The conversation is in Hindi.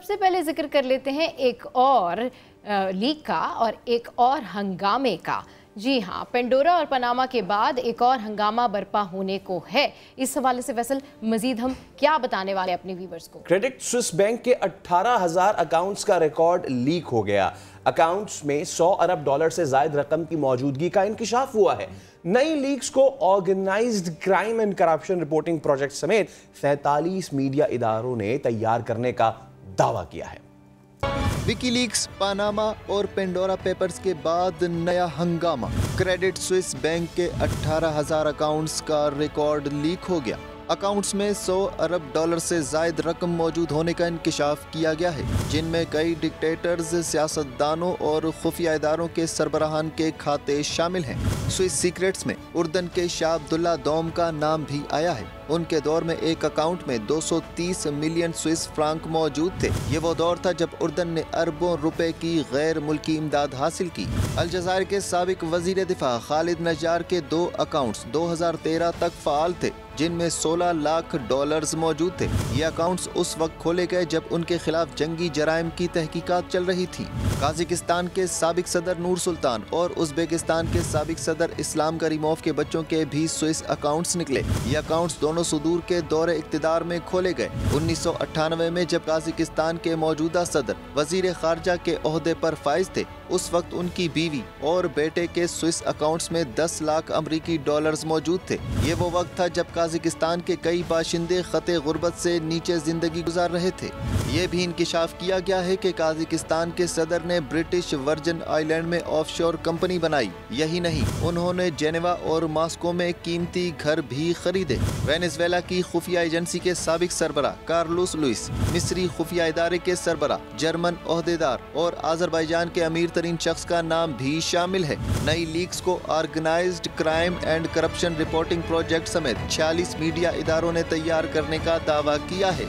सबसे पहले ज़िक्र कर लेते हैं एक और लीक का और एक और हंगामे का। जी हाँ पेंडोरा और पनामा के बाद एक और हंगामा बर्पा होने को है। इस हवाले से वैसल मजीद हम क्या बताने वाले अपने व्यूवर्स को? क्रेडिट स्विस बैंक के 18,000 अकाउंट्स का रिकॉर्ड लीक हो गया। अकाउंट्स में 100 अरब डॉलर से जायद रकम की मौजूदगी का इंकशाफ हुआ है। नई लीक्स को organised crime and corruption reporting project समेत सैतालीस मीडिया इदारों ने तैयार करने का दावा किया है। विकीलीक्स पानामा और पेंडोरा पेपर्स के बाद नया हंगामा। क्रेडिट स्विस बैंक के 18,000 अकाउंट्स का रिकॉर्ड लीक हो गया। अकाउंट्स में 100 अरब डॉलर से जायद रकम मौजूद होने का इंकशाफ किया गया है, जिनमें कई डिक्टेटर्स, सियासतदानों और खुफिया इदारों के सरबराहान के खाते शामिल हैं। स्विस सीक्रेट्स में उर्दन के शाह अब्दुल्ला दोम का नाम भी आया है। उनके दौर में एक अकाउंट में 230 मिलियन स्विस फ्रांक मौजूद थे। ये वो दौर था जब उर्दन ने अरबों रुपए की गैर मुल्की इमदाद हासिल की। अलजायर के सबक वज़ीर दिफा खालिद नजार के दो अकाउंट्स 2013 तक फाल थे। जिनमें 16 लाख डॉलर्स मौजूद थे। ये अकाउंट्स उस वक्त खोले गए जब उनके खिलाफ जंगी जराइम की तहकीकात चल रही थी। काजिकिस्तान के सबक सदर नूर सुल्तान और उज्बेकिस्तान के सबक सदर इस्लाम करीमोव के बच्चों के भी स्विस अकाउंट्स निकले। ये अकाउंट्स दोनों सुदूर के दौरे इकतदार में खोले गए। उन्नीस सौ अट्ठानवे में जब काजिकिस्तान के मौजूदा सदर वज़ीर खारजा के अहदे पर फाइज थे, उस वक्त उनकी बीवी और बेटे के स्विस अकाउंट्स में 10 लाख अमरीकी डॉलर्स मौजूद थे। ये वो वक्त था जब काजिकिस्तान के कई बाशिंदे खत गुर्बत से नीचे ज़िंदगी गुजार रहे थे। ये भी इंकशाफ किया गया है कि काजिकिस्तान के सदर ने ब्रिटिश वर्जन आइलैंड में ऑफशोर कंपनी बनाई। यही नहीं, उन्होंने जेनेवा और मास्को में कीमती घर भी खरीदे। वेनेजुएला की खुफिया एजेंसी के सबक सरबरा कार्लोस लुइस, मिस्री खुफिया इदारे के सरबरा, जर्मन अहदेदार और आजरबाईजान के अमीर तरीन शख्स का नाम भी शामिल है। नई लीक्स को organised crime and corruption reporting project समेत छियालीस मीडिया इदारों ने तैयार करने का दावा किया है।